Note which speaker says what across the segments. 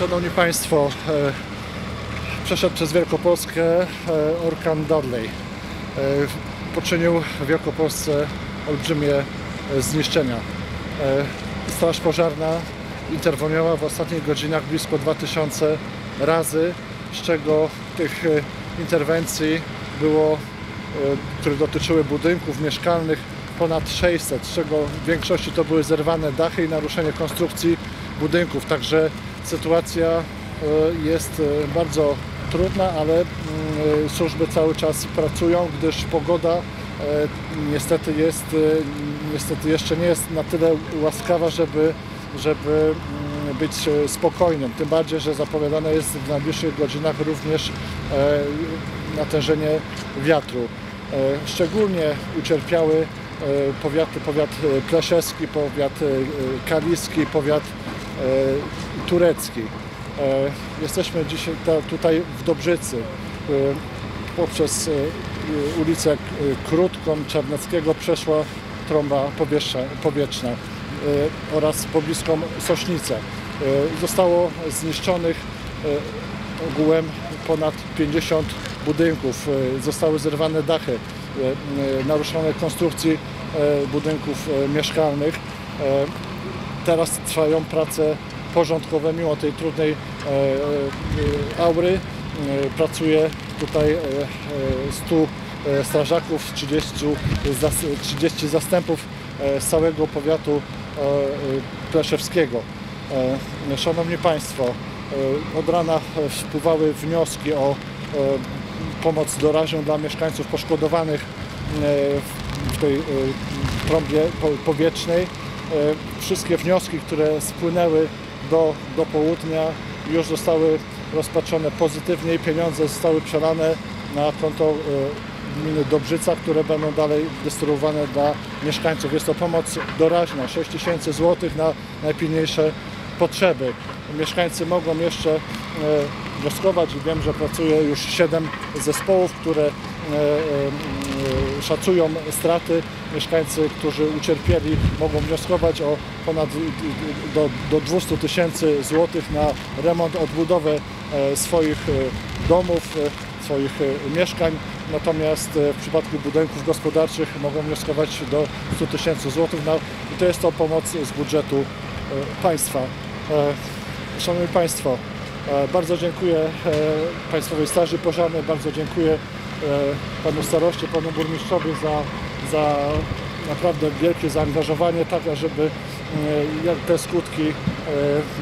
Speaker 1: Szanowni Państwo, e, przeszedł przez Wielkopolskę e, orkan Dudley. E, poczynił w Wielkopolsce olbrzymie e, zniszczenia. E, Straż pożarna interweniowała w ostatnich godzinach blisko 2000 razy, z czego tych e, interwencji było, które dotyczyły budynków mieszkalnych ponad 600, z czego w większości to były zerwane dachy i naruszenie konstrukcji budynków. Także sytuacja e, jest e, bardzo trudna, ale mm, e, służby cały czas pracują, gdyż pogoda niestety jest, niestety jeszcze nie jest na tyle łaskawa, żeby, żeby mm, być spokojnym. Tym bardziej, że zapowiadane jest w najbliższych godzinach również natężenie wiatru. Szczególnie ucierpiały powiaty, powiat pleszewski, powiat kaliski, powiat turecki. E, Jesteśmy dzisiaj ta- tutaj w Dobrzycy. E, Poprzez e, ulicę e, Krótką Czarneckiego przeszła trąba powietrzna e, oraz pobliską Sośnicę. E, Zostało zniszczonych e, ogółem ponad 50 budynków. E, Zostały zerwane dachy, e, e, naruszone konstrukcji e, budynków e, mieszkalnych. Teraz trwają prace porządkowe mimo tej trudnej e, e, aury. E, Pracuje tutaj e, e, 100 e, strażaków, 30, zas- 30 zastępów z całego powiatu pleszewskiego. Szanowni Państwo, od rana wpływały wnioski o pomoc doraźną dla mieszkańców poszkodowanych w- tej trąbie po- powietrznej. E, Wszystkie wnioski, które spłynęły do, do południa już zostały rozpatrzone pozytywnie i pieniądze zostały przelane na konto e, gminy Dobrzyca, które będą dalej dystrybuowane dla mieszkańców. Jest to pomoc doraźna, 6 tysięcy złotych na najpilniejsze potrzeby. Mieszkańcy mogą jeszcze e, wnioskować i wiem, że pracuje już 7 zespołów, które e, e, szacują straty. Mieszkańcy, którzy ucierpieli mogą wnioskować o ponad do, do 200 tysięcy złotych na remont, odbudowę e, swoich e, domów, e, swoich e, mieszkań. Natomiast e, w przypadku budynków gospodarczych mogą wnioskować do 100 tysięcy złotych. No, i to jest to pomoc z budżetu e, państwa. E, Szanowni Państwo, e, bardzo dziękuję e, Państwowej Straży Pożarnej, bardzo dziękuję e, Panu Staroście, Panu Burmistrzowi za, za naprawdę wielkie zaangażowanie, tak żeby e, jak te skutki e,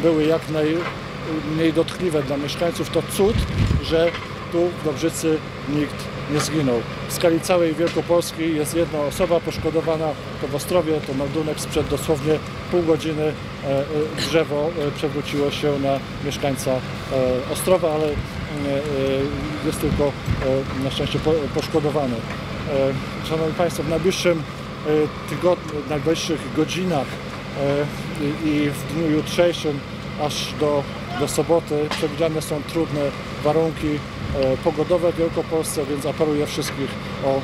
Speaker 1: były jak najmniej dotkliwe dla mieszkańców. To cud, że tu w Dobrzycy nikt nie zginął. W skali całej Wielkopolski jest jedna osoba poszkodowana, to w Ostrowie, to meldunek sprzed dosłownie pół godziny e, e, drzewo e, przewróciło się na mieszkańca Ostrowa, ale jest tylko na szczęście po- poszkodowany. Szanowni Państwo, w najbliższym tygodniu, w najbliższych godzinach i- w dniu jutrzejszym aż do, do soboty przewidziane są trudne warunki pogodowe w Wielkopolsce, więc apeluję wszystkich o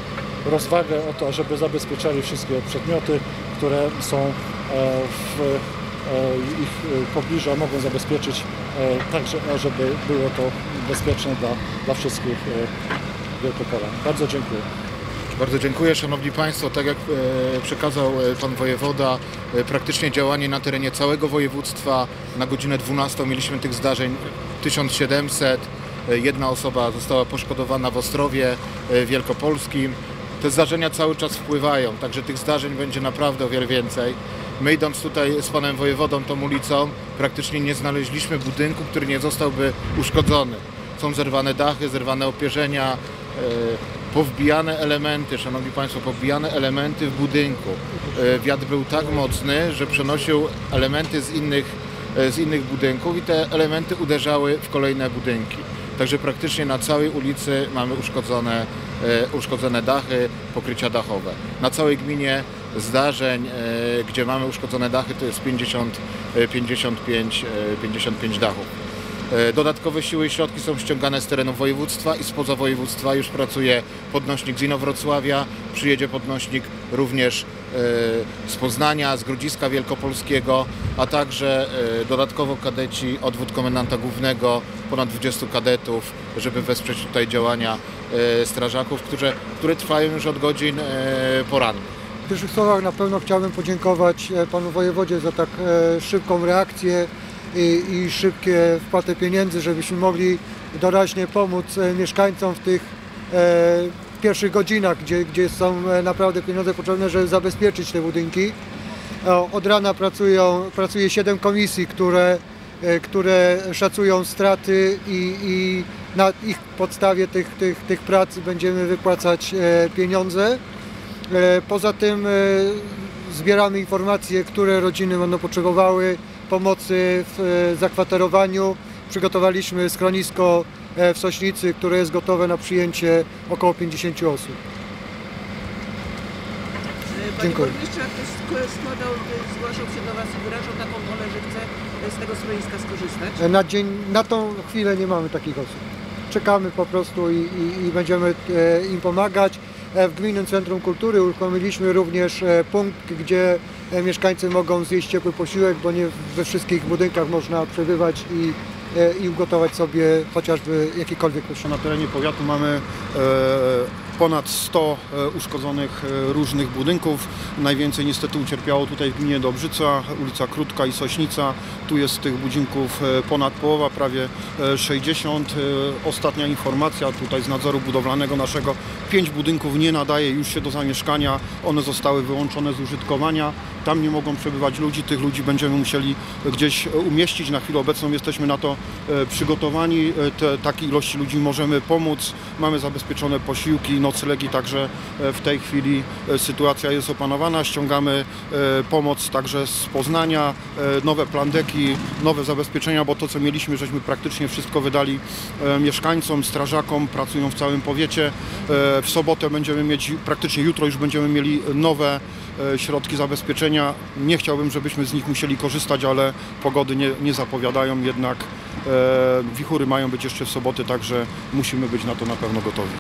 Speaker 1: rozwagę, o to, żeby zabezpieczali wszystkie przedmioty, które są e, w e, ich e, pobliżu, a mogą zabezpieczyć e, tak, że- żeby było to bezpieczne dla, dla wszystkich e, Wielkopolan. Bardzo dziękuję.
Speaker 2: Bardzo dziękuję Szanowni Państwo. Tak jak e, przekazał e, Pan Wojewoda, e, praktycznie działanie na terenie całego województwa. Na godzinę 12 mieliśmy tych zdarzeń 1700. E, Jedna osoba została poszkodowana w Ostrowie e, Wielkopolskim. Te zdarzenia cały czas wpływają, także tych zdarzeń będzie naprawdę o wiele więcej. My idąc tutaj z Panem Wojewodą tą ulicą, praktycznie nie znaleźliśmy budynku, który nie zostałby uszkodzony. Są zerwane dachy, zerwane opierzenia, e, powbijane elementy, szanowni państwo, powbijane elementy w budynku. Wiatr był tak mocny, że przenosił elementy z innych, z innych budynków i te elementy uderzały w kolejne budynki. Także praktycznie na całej ulicy mamy uszkodzone, e, uszkodzone dachy, pokrycia dachowe. Na całej gminie zdarzeń, e, gdzie mamy uszkodzone dachy, to jest 50, e, 55, e, 55 dachów. E, Dodatkowe siły i środki są ściągane z terenów województwa i spoza województwa już pracuje podnośnik z Inowrocławia, przyjedzie podnośnik również e, z Poznania, z Grodziska Wielkopolskiego, a także e, dodatkowo kadeci, odwód komendanta głównego, ponad 20 kadetów, żeby wesprzeć tutaj działania strażaków, które, które trwają już od godzin porannych.
Speaker 3: W pierwszych słowach na pewno chciałbym podziękować panu wojewodzie za tak szybką reakcję i, i szybkie wpłatę pieniędzy, żebyśmy mogli doraźnie pomóc e, mieszkańcom w tych e, pierwszych godzinach, gdzie, gdzie są e, naprawdę pieniądze potrzebne, żeby zabezpieczyć te budynki. Od rana pracują, pracuje 7 komisji, które, e, które szacują straty i, i na ich podstawie tych, tych, tych prac będziemy wypłacać pieniądze. Poza tym zbieramy informacje, które rodziny będą potrzebowały pomocy w e, zakwaterowaniu. Przygotowaliśmy schronisko e, w Sośnicy, które jest gotowe na przyjęcie około 50 osób.
Speaker 4: Panie
Speaker 3: Dziękuję.
Speaker 4: burmistrzu, jak ktoś sk- składał, y, zgłaszał się do Was i wyrażał taką wolę, że chce y, z tego schroniska skorzystać?
Speaker 3: E, Na, dzień, na tą chwilę nie mamy takich osób. Czekamy po prostu i, i, i będziemy e, im pomagać. E, W Gminnym Centrum Kultury uruchomiliśmy również e, punkt, gdzie mieszkańcy mogą zjeść ciepły posiłek, bo nie we wszystkich budynkach można przebywać i, i ugotować sobie chociażby jakikolwiek posiłek.
Speaker 5: Na terenie powiatu mamy ponad 100 e, uszkodzonych e, różnych budynków. Najwięcej niestety ucierpiało tutaj w gminie Dobrzyca, ulica Krótka i Sośnica. Tu jest tych budynków e, ponad połowa, prawie e, 60. E, Ostatnia informacja tutaj z nadzoru budowlanego naszego. Pięć budynków nie nadaje już się do zamieszkania. One zostały wyłączone z użytkowania. Tam nie mogą przebywać ludzi. Tych ludzi będziemy musieli gdzieś umieścić. Na chwilę obecną jesteśmy na to przygotowani. Te, takiej ilości ludzi możemy pomóc. Mamy zabezpieczone posiłki, noclegi, także e, w tej chwili e, sytuacja jest opanowana. Ściągamy e, pomoc także z Poznania, nowe plandeki, nowe zabezpieczenia, bo to co mieliśmy, żeśmy praktycznie wszystko wydali mieszkańcom, strażakom, pracują w całym powiecie. W sobotę będziemy mieć, praktycznie jutro już będziemy mieli nowe środki zabezpieczenia. Nie chciałbym, żebyśmy z nich musieli korzystać, ale pogody nie, nie zapowiadają, jednak wichury mają być jeszcze w soboty, także musimy być na to na pewno gotowi.